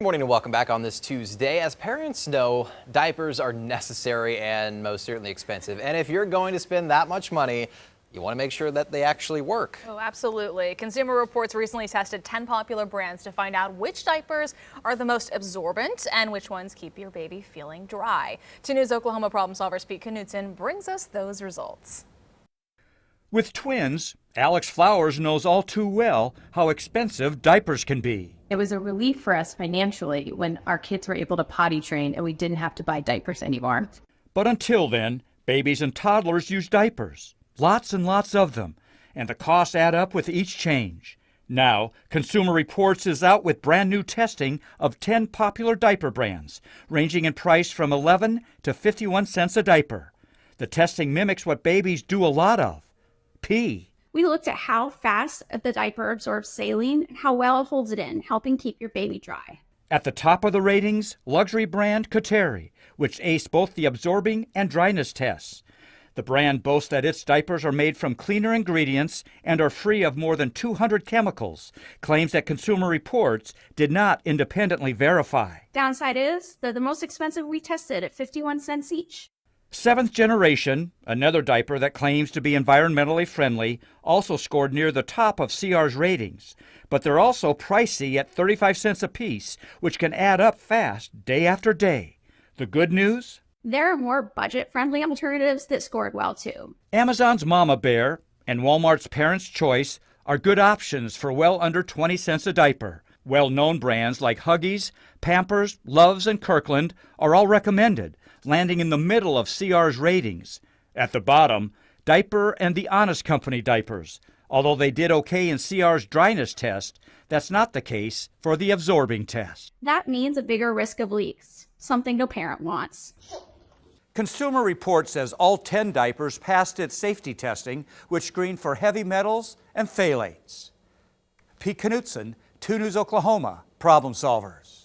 Good morning and welcome back on this Tuesday. As parents know, diapers are necessary and most certainly expensive. And if you're going to spend that much money, you want to make sure that they actually work. Oh, absolutely. Consumer Reports recently tested 10 popular brands to find out which diapers are the most absorbent and which ones keep your baby feeling dry. 2 News Oklahoma problem solvers Pete Knutson brings us those results. With twins, Alex Flowers knows all too well how expensive diapers can be. It was a relief for us financially when our kids were able to potty train and we didn't have to buy diapers anymore. But until then, babies and toddlers use diapers, lots and lots of them, and the costs add up with each change. Now, Consumer Reports is out with brand new testing of 10 popular diaper brands, ranging in price from 11 to 51 cents a diaper. The testing mimics what babies do a lot of pee. We looked at how fast the diaper absorbs saline and how well it holds it in, helping keep your baby dry. At the top of the ratings, luxury brand Coterie, which aced both the absorbing and dryness tests. The brand boasts that its diapers are made from cleaner ingredients and are free of more than 200 chemicals, claims that Consumer Reports did not independently verify. Downside is they're the most expensive we tested at 51 cents each. Seventh Generation, another diaper that claims to be environmentally friendly, also scored near the top of CR's ratings. But they're also pricey at 35 cents a piece, which can add up fast day after day. The good news? There are more budget friendly alternatives that scored well too. Amazon's Mama Bear and Walmart's Parents' Choice are good options for well under 20 cents a diaper. Well known brands like Huggies, Pampers, Luvs, and Kirkland are all recommended, landing in the middle of CR's ratings. At the bottom, DYPER and the Honest Company diapers. Although they did okay in CR's dryness test, that's not the case for the absorbing test. That means a bigger risk of leaks, something no parent wants. Consumer Report says all 10 diapers passed its safety testing, which screened for heavy metals and phthalates. Pete Knutson, 2 News Oklahoma, problem solvers.